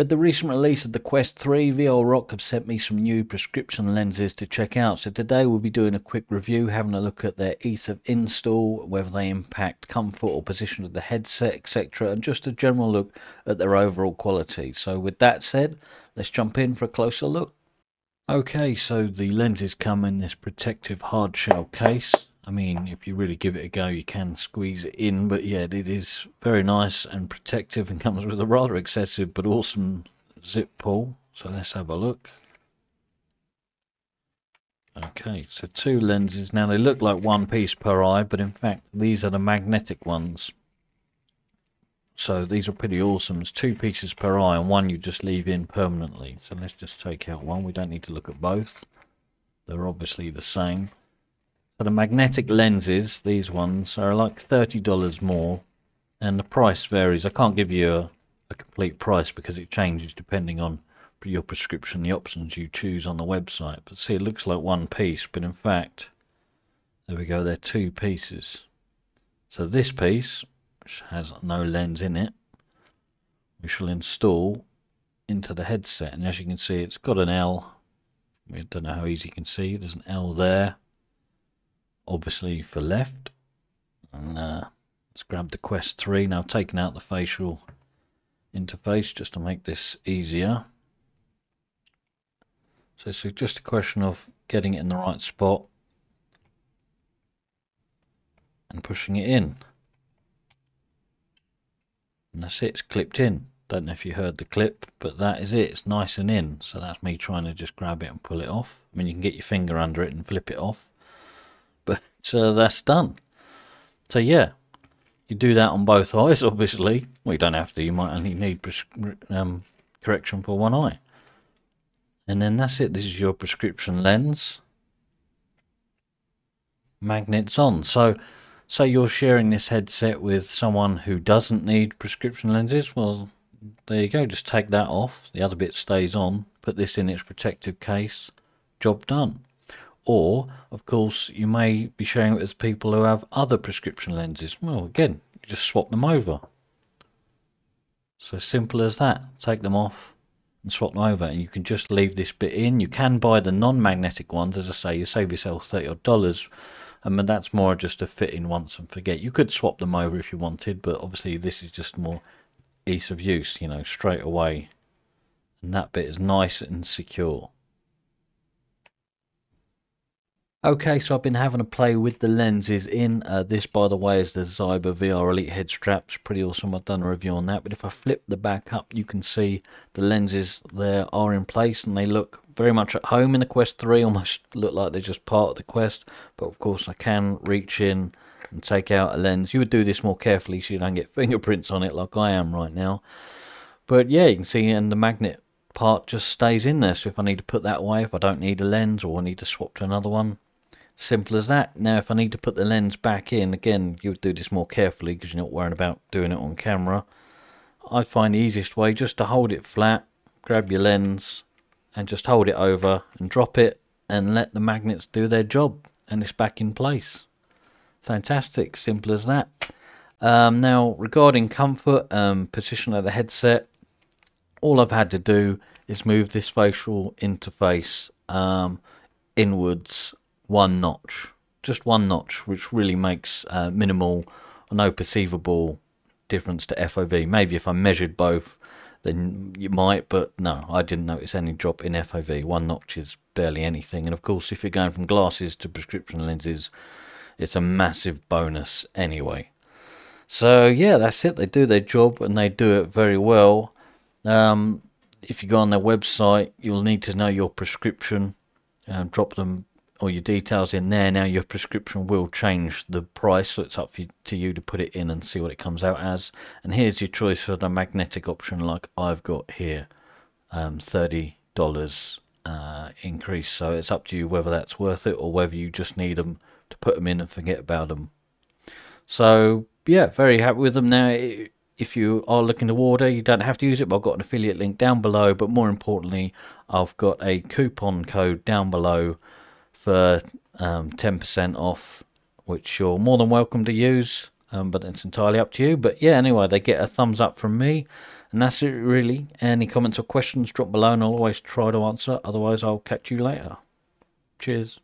With the recent release of the Quest 3, VR Rock have sent me some new prescription lenses to check out. So today we'll be doing a quick review, having a look at their ease of install, whether they impact comfort or position of the headset, etc. And just a general look at their overall quality. So with that said, let's jump in for a closer look. Okay, so the lenses come in this protective hard shell case. I mean, if you really give it a go, you can squeeze it in, but yeah, it is very nice and protective and comes with a rather excessive but awesome zip pull. So let's have a look. Okay, so two lenses. Now they look like one piece per eye, but in fact these are the magnetic ones. So these are pretty awesome. It's two pieces per eye and one you just leave in permanently. So let's just take out one. We don't need to look at both. They're obviously the same. For the magnetic lenses, these ones are like $30 more and the price varies. I can't give you a, a complete price because it changes depending on your prescription, the options you choose on the website. But see, it looks like one piece, but in fact, there we go, they're two pieces. So this piece, which has no lens in it, we shall install into the headset. And as you can see, it's got an L. I don't know how easy you can see. There's an L there obviously for left. And uh, let's grab the Quest 3. Now taking out the facial interface just to make this easier. So it's just a question of getting it in the right spot and pushing it in. And that's it, it's clipped in. Don't know if you heard the clip, but that is it. It's nice and in. So that's me trying to just grab it and pull it off. I mean, you can get your finger under it and flip it off uh, that's done. So yeah, you do that on both eyes, obviously. Well, you don't have to. You might only need um, correction for one eye. And then that's it. This is your prescription lens. Magnets on. So, say you're sharing this headset with someone who doesn't need prescription lenses. Well, there you go. Just take that off. The other bit stays on. Put this in its protective case. Job done. Or, of course, you may be sharing it with people who have other prescription lenses. Well, again, you just swap them over. So simple as that. Take them off and swap them over. And you can just leave this bit in. You can buy the non-magnetic ones. As I say, you save yourself 30 odd dollars. Um, I mean, that's more just a fit in once and forget. You could swap them over if you wanted, but obviously this is just more ease of use, you know, straight away. And that bit is nice and secure. Okay, so I've been having a play with the lenses in. Uh, this, by the way, is the Zyber VR Elite head straps. Pretty awesome. I've done a review on that. But if I flip the back up, you can see the lenses there are in place and they look very much at home in the Quest 3. Almost look like they're just part of the Quest. But of course, I can reach in and take out a lens. You would do this more carefully so you don't get fingerprints on it like I am right now. But yeah, you can see and the magnet part just stays in there. So if I need to put that away, if I don't need a lens or I need to swap to another one, Simple as that. Now, if I need to put the lens back in, again, you would do this more carefully because you're not worrying about doing it on camera. I find the easiest way just to hold it flat, grab your lens, and just hold it over and drop it and let the magnets do their job and it's back in place. Fantastic, simple as that. Um, now, regarding comfort, and position of the headset, all I've had to do is move this facial interface um, inwards one notch, just one notch, which really makes uh, minimal or no perceivable difference to FOV. Maybe if I measured both, then you might, but no, I didn't notice any drop in FOV. One notch is barely anything. And of course, if you're going from glasses to prescription lenses, it's a massive bonus anyway. So yeah, that's it. They do their job and they do it very well. Um, if you go on their website, you'll need to know your prescription. Um, drop them all your details in there. Now your prescription will change the price, so it's up to you to put it in and see what it comes out as. And here's your choice for the magnetic option, like I've got here, um, thirty dollars uh, increase. So it's up to you whether that's worth it or whether you just need them to put them in and forget about them. So yeah, very happy with them now. If you are looking to order, you don't have to use it, but I've got an affiliate link down below. But more importantly, I've got a coupon code down below for 10% um, off, which you're more than welcome to use, um, but it's entirely up to you. But yeah, anyway, they get a thumbs up from me. And that's it really. Any comments or questions, drop below and I'll always try to answer. Otherwise, I'll catch you later. Cheers.